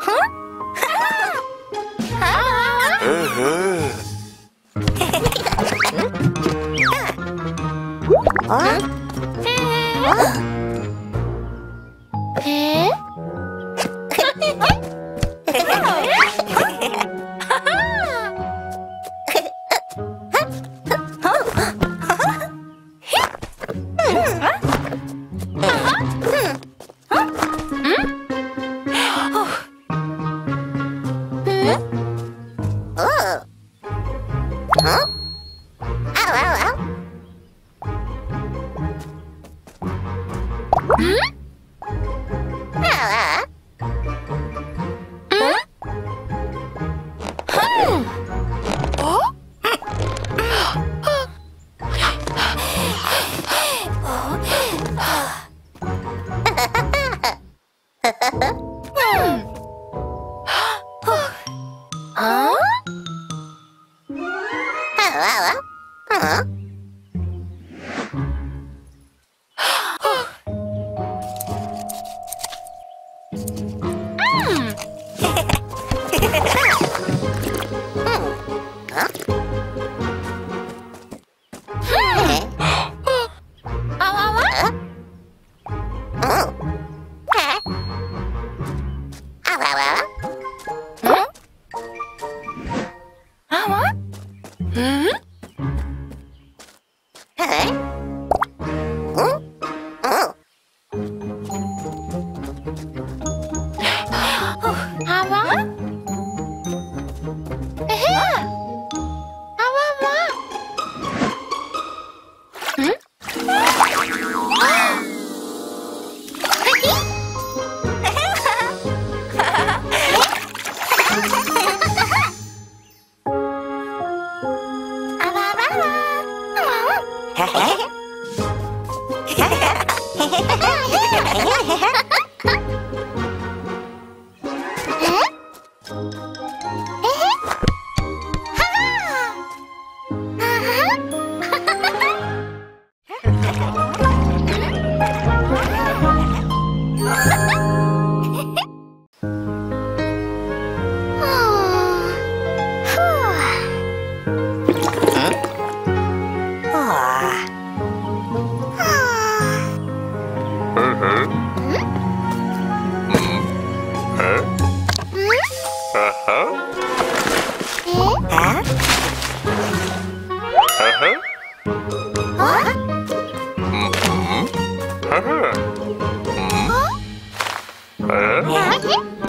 え wow, wow. Huh?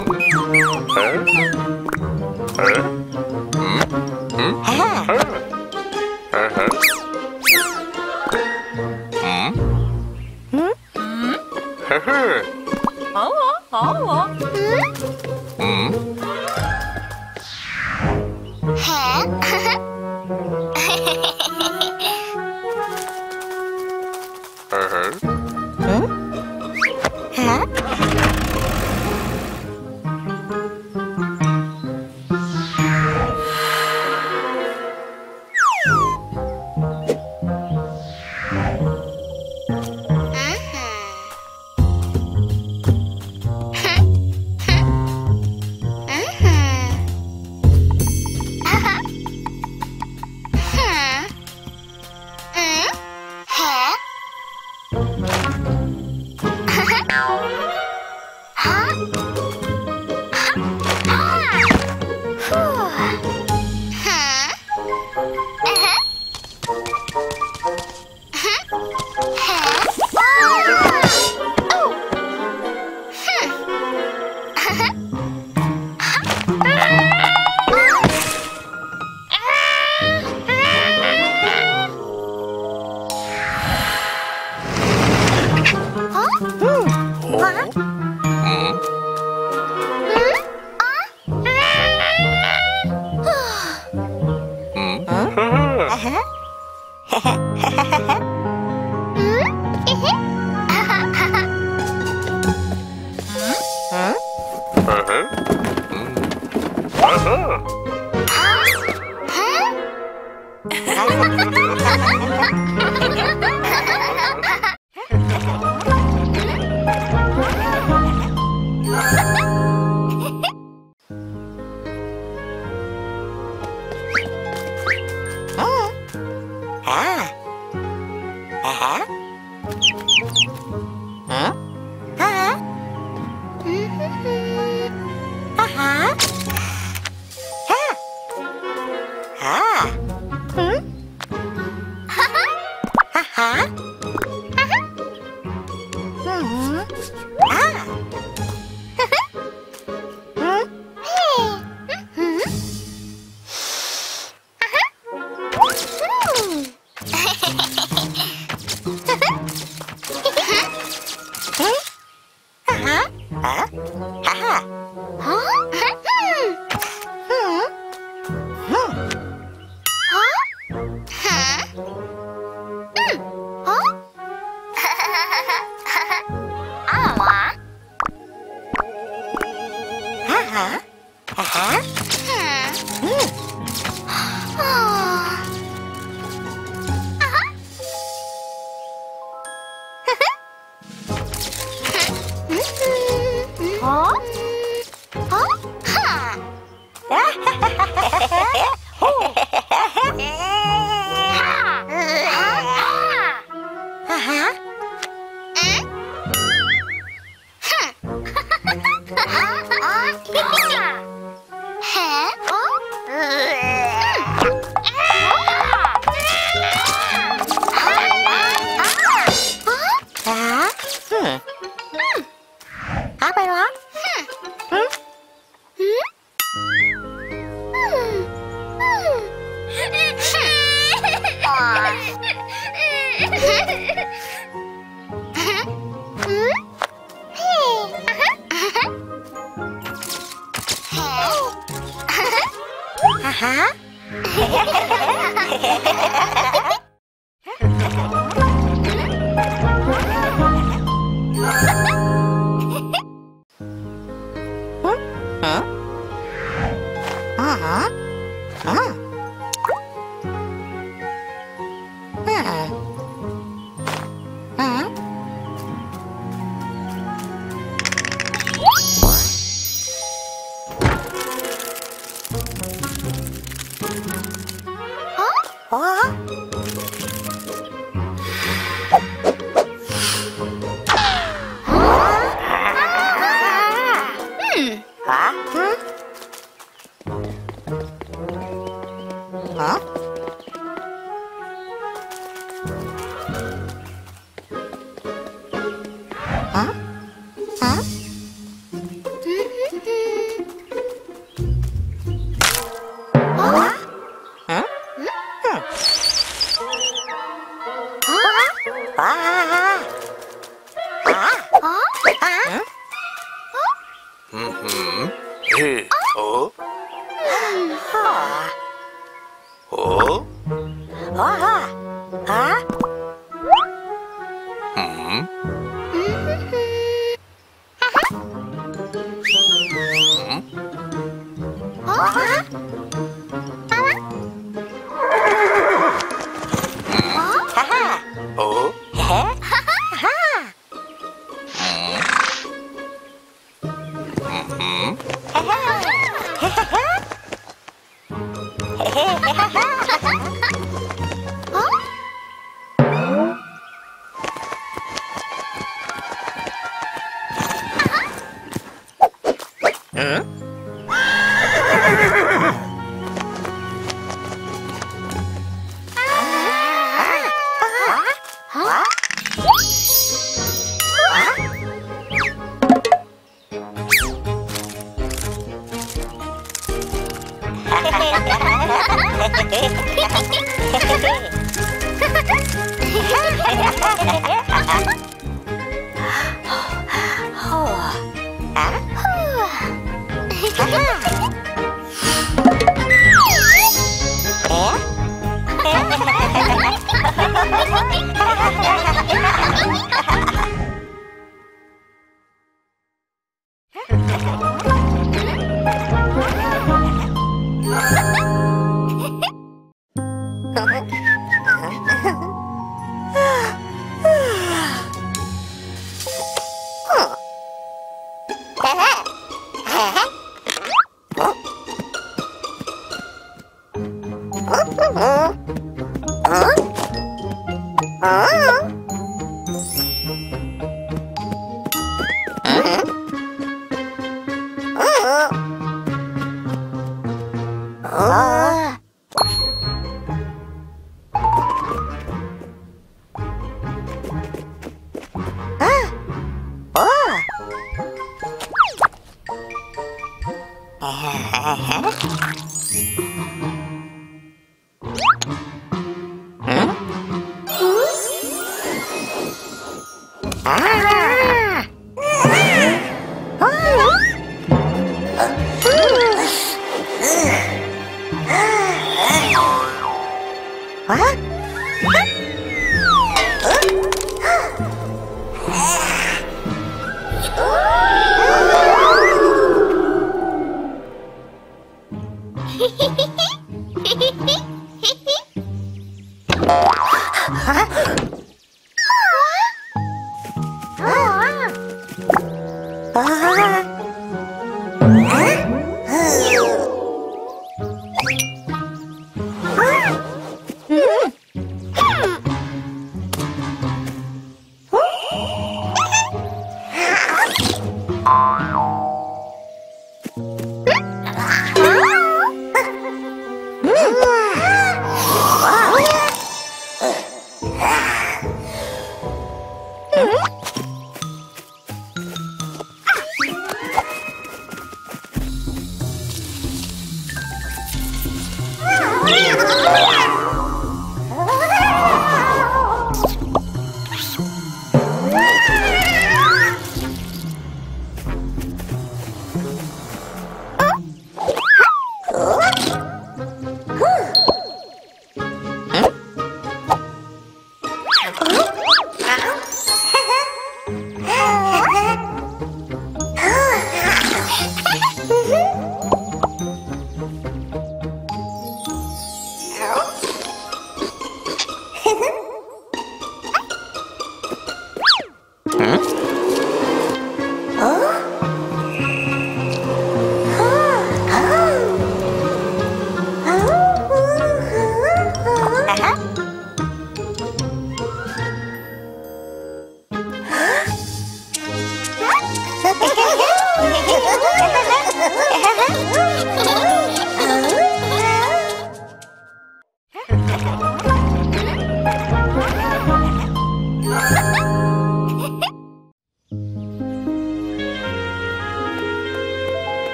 好啊。huh? 嗯 Aha.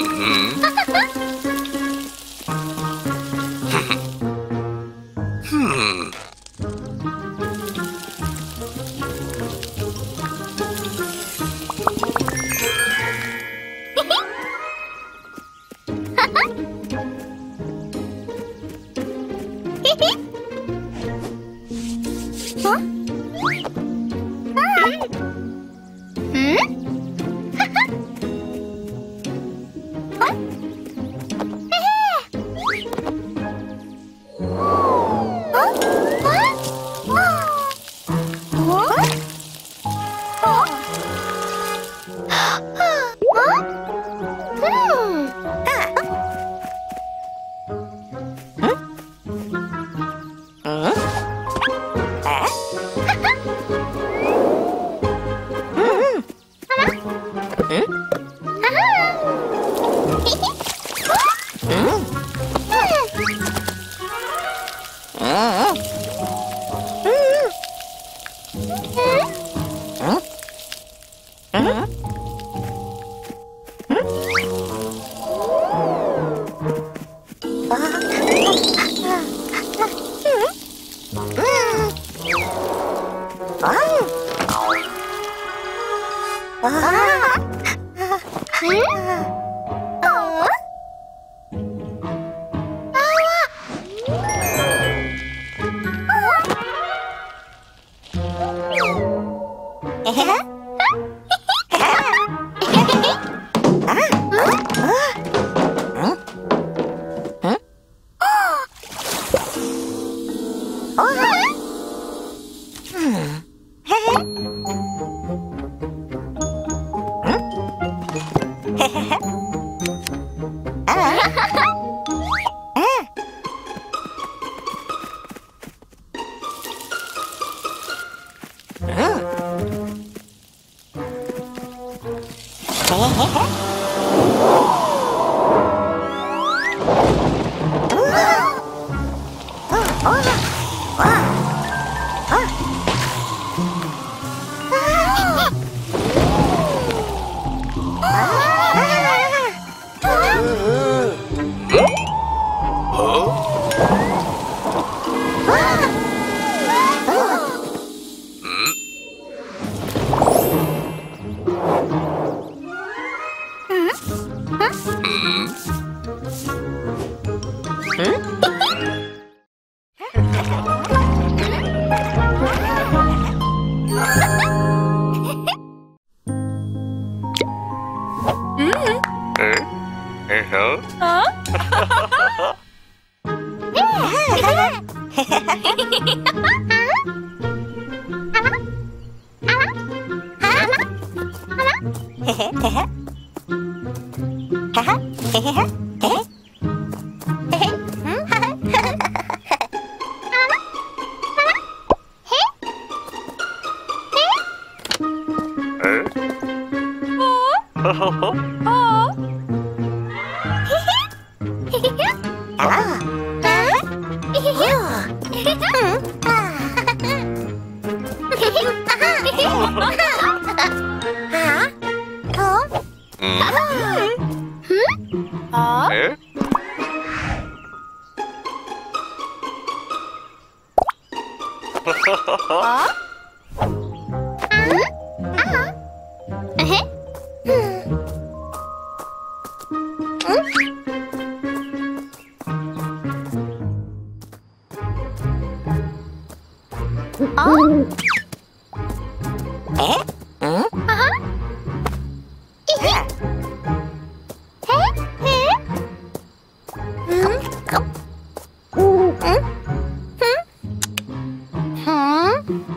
うん、うん。嗯 Yep.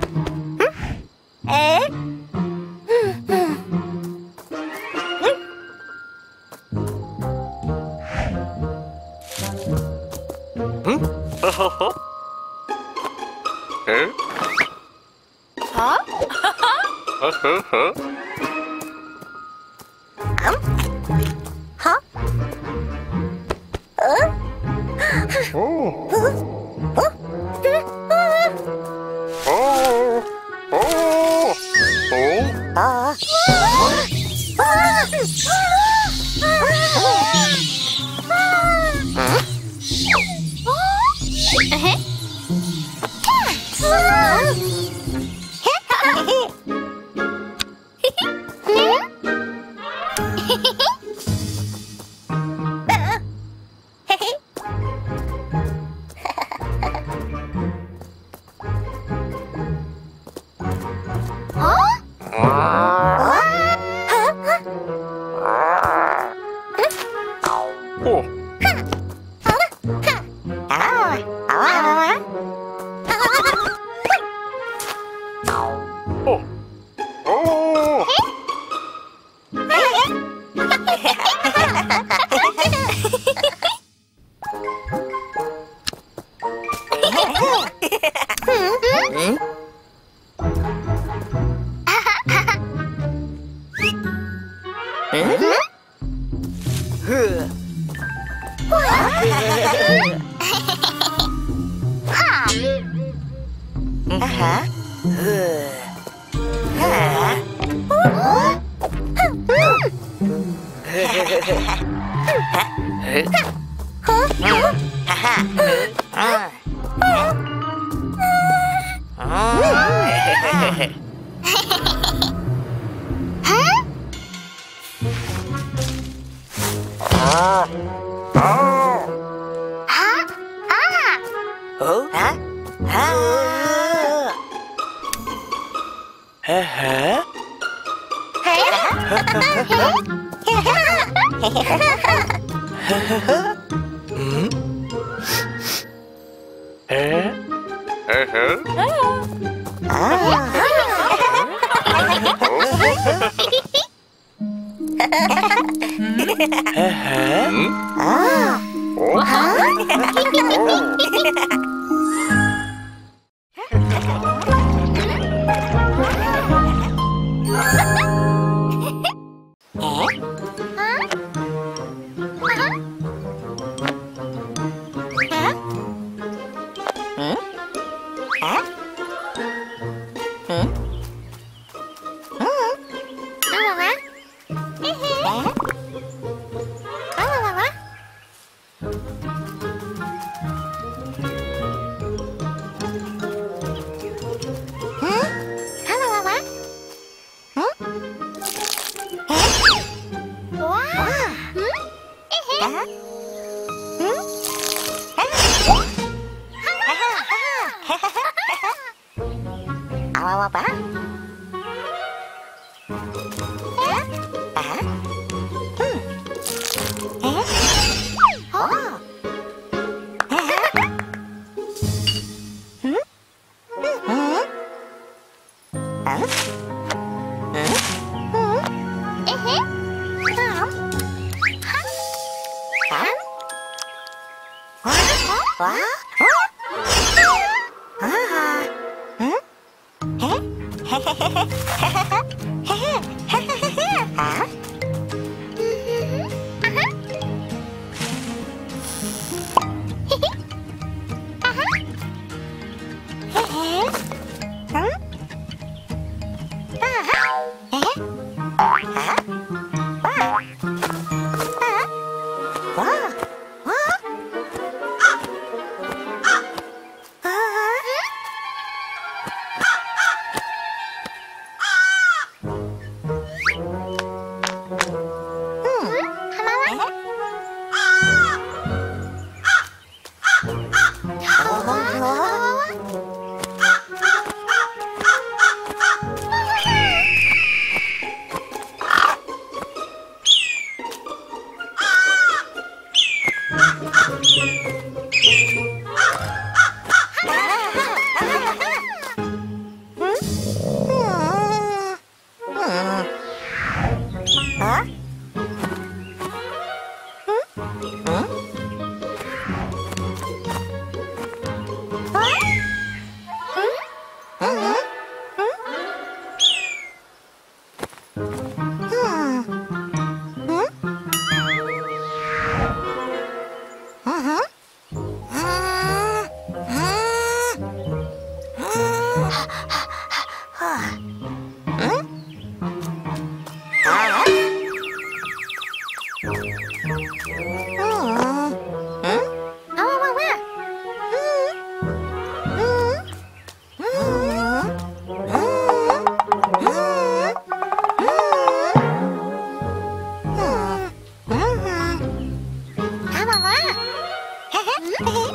Oh!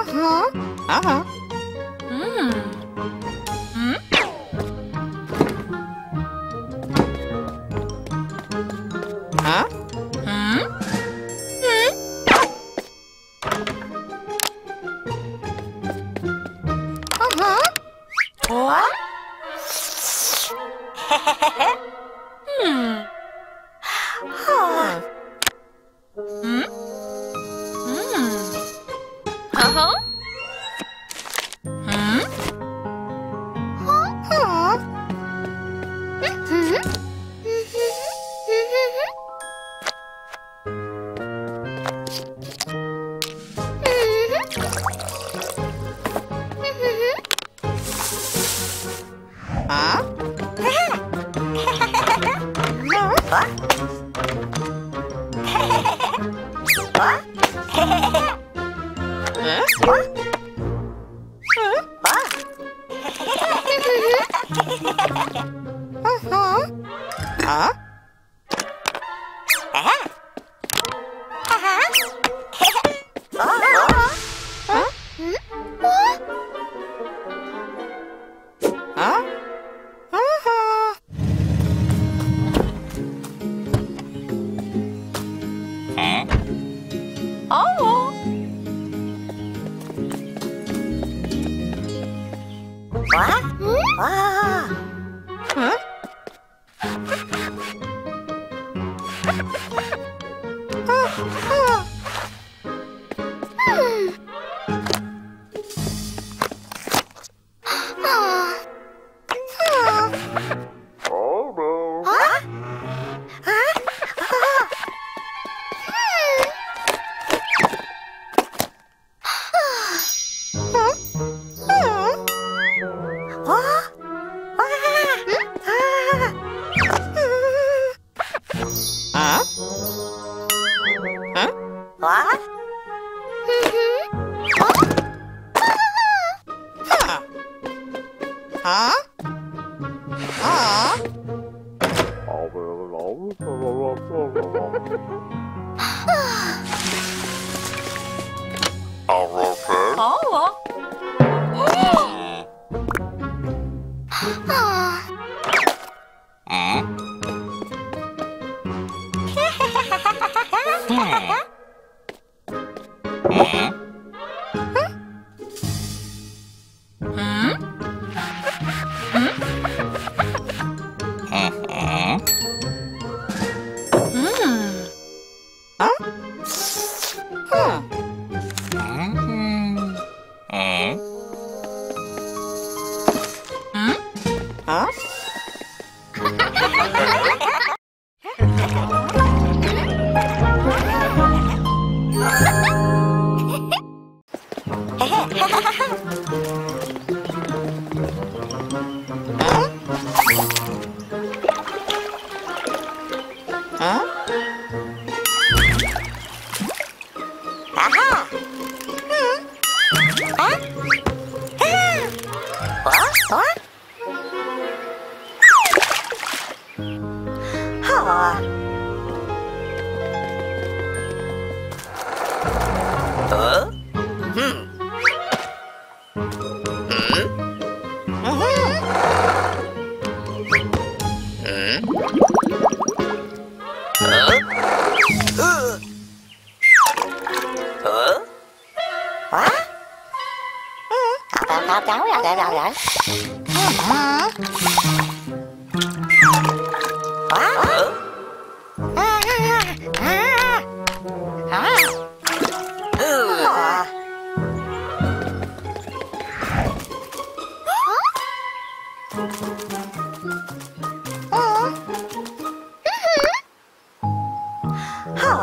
Uh-huh. Uh-huh. 哇哇 Huh.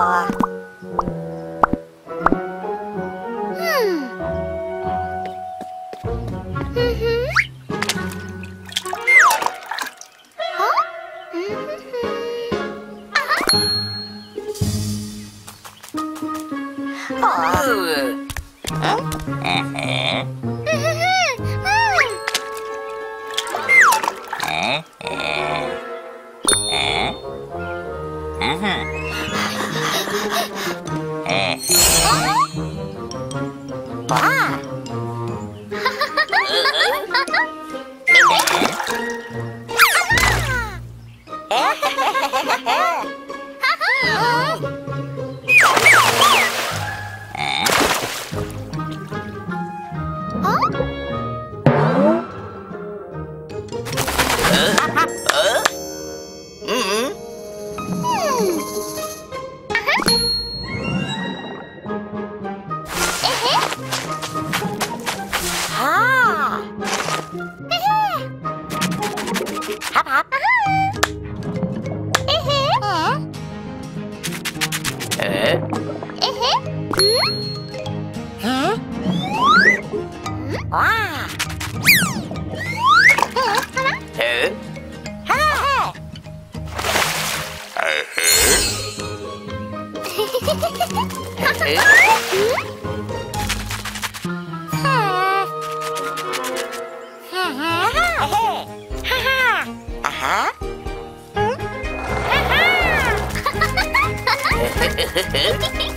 啊？Huh?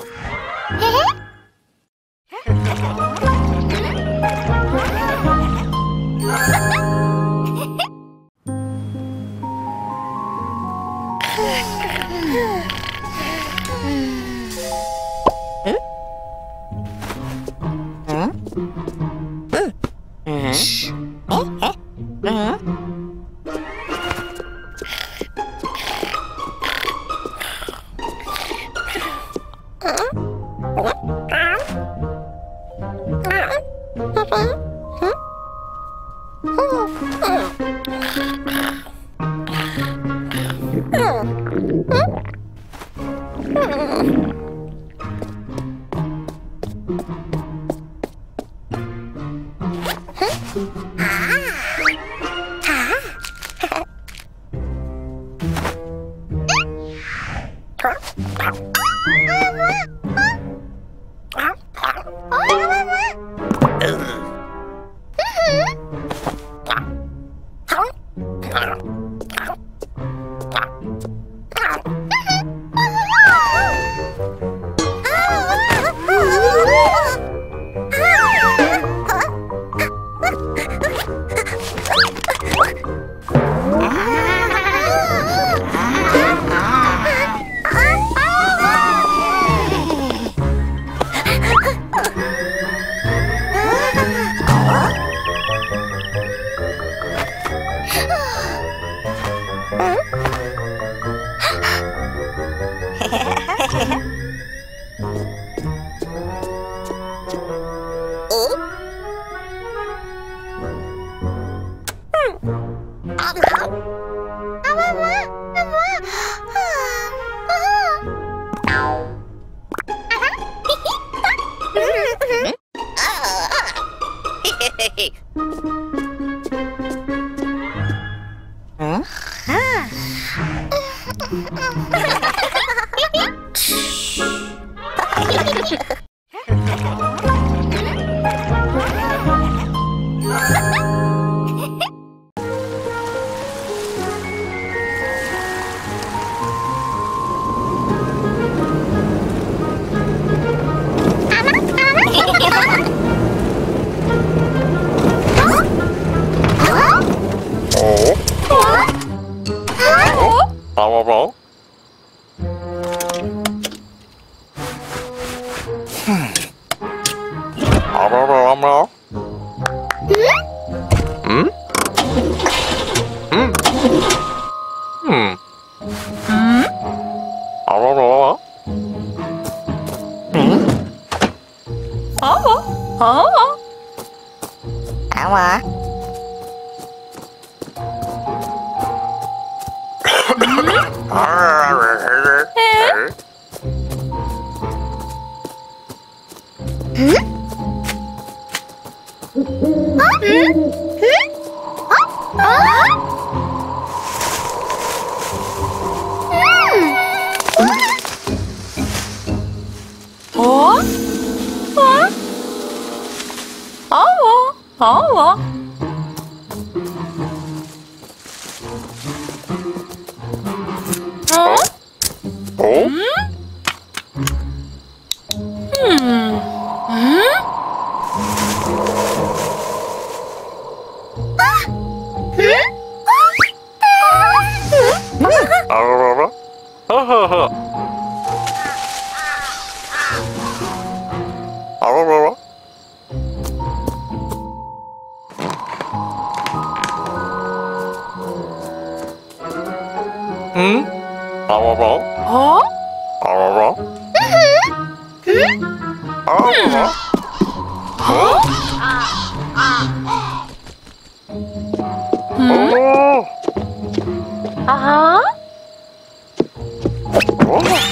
Huh? Oh!